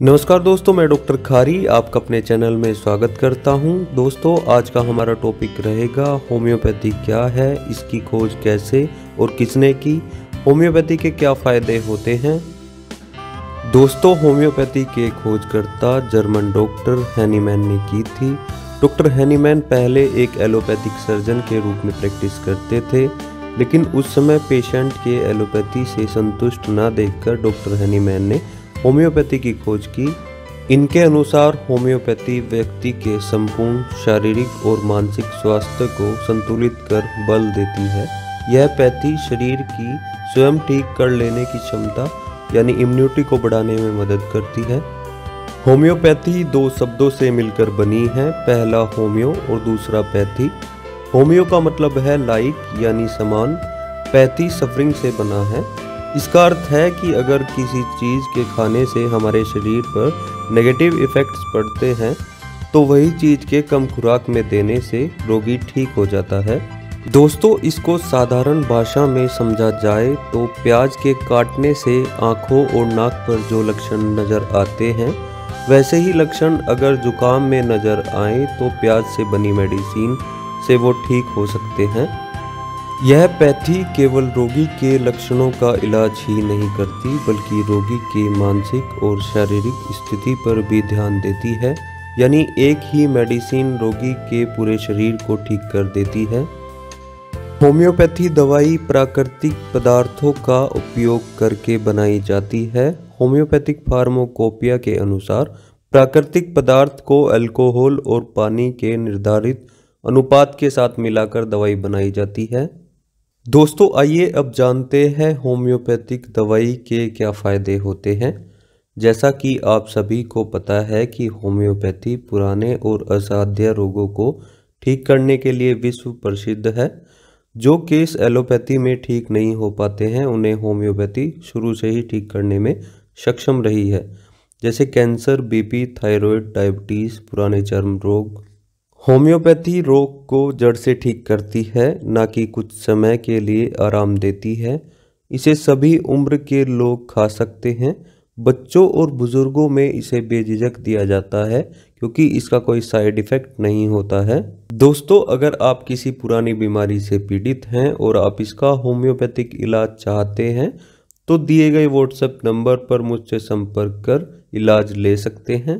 नमस्कार दोस्तों, मैं डॉक्टर खारी आपका अपने चैनल में स्वागत करता हूँ। दोस्तों, आज का हमारा टॉपिक रहेगा होम्योपैथी क्या है, इसकी खोज कैसे और किसने की, होम्योपैथी के क्या फ़ायदे होते हैं। दोस्तों, होम्योपैथी के खोजकर्ता जर्मन डॉक्टर हैनीमैन ने की थी। डॉक्टर हैनीमैन पहले एक एलोपैथिक सर्जन के रूप में प्रैक्टिस करते थे, लेकिन उस समय पेशेंट के एलोपैथी से संतुष्ट न देखकर डॉक्टर हैनीमैन ने होम्योपैथी की खोज की। इनके अनुसार होम्योपैथी व्यक्ति के संपूर्ण शारीरिक और मानसिक स्वास्थ्य को संतुलित कर बल देती है। यह पैथी शरीर की स्वयं ठीक कर लेने की क्षमता, यानी इम्यूनिटी को बढ़ाने में मदद करती है। होम्योपैथी दो शब्दों से मिलकर बनी है, पहला होम्यो और दूसरा पैथी। होम्यो का मतलब है लाइक, यानी समान। पैथी सफरिंग से बना है। इसका अर्थ है कि अगर किसी चीज़ के खाने से हमारे शरीर पर नेगेटिव इफ़ेक्ट्स पड़ते हैं तो वही चीज़ के कम खुराक में देने से रोगी ठीक हो जाता है। दोस्तों, इसको साधारण भाषा में समझा जाए तो प्याज के काटने से आँखों और नाक पर जो लक्षण नज़र आते हैं, वैसे ही लक्षण अगर जुकाम में नज़र आए तो प्याज से बनी मेडिसिन से वो ठीक हो सकते हैं। यह पैथी केवल रोगी के लक्षणों का इलाज ही नहीं करती, बल्कि रोगी के मानसिक और शारीरिक स्थिति पर भी ध्यान देती है। यानी एक ही मेडिसिन रोगी के पूरे शरीर को ठीक कर देती है। होम्योपैथी दवाई प्राकृतिक पदार्थों का उपयोग करके बनाई जाती है। होम्योपैथिक फार्मोकोपिया के अनुसार प्राकृतिक पदार्थ को अल्कोहल और पानी के निर्धारित अनुपात के साथ मिलाकर दवाई बनाई जाती है। दोस्तों, आइए अब जानते हैं होम्योपैथिक दवाई के क्या फ़ायदे होते हैं। जैसा कि आप सभी को पता है कि होम्योपैथी पुराने और असाध्य रोगों को ठीक करने के लिए विश्व प्रसिद्ध है। जो केस एलोपैथी में ठीक नहीं हो पाते हैं, उन्हें होम्योपैथी शुरू से ही ठीक करने में सक्षम रही है। जैसे कैंसर, बीपी, थायराइड, डायबिटीज़, पुराने चर्म रोग होम्योपैथी रोग को जड़ से ठीक करती है, न कि कुछ समय के लिए आराम देती है। इसे सभी उम्र के लोग खा सकते हैं। बच्चों और बुज़ुर्गों में इसे बेझिझक दिया जाता है, क्योंकि इसका कोई साइड इफ़ेक्ट नहीं होता है। दोस्तों, अगर आप किसी पुरानी बीमारी से पीड़ित हैं और आप इसका होम्योपैथिक इलाज चाहते हैं तो दिए गए व्हाट्सएप नंबर पर मुझसे संपर्क कर इलाज ले सकते हैं।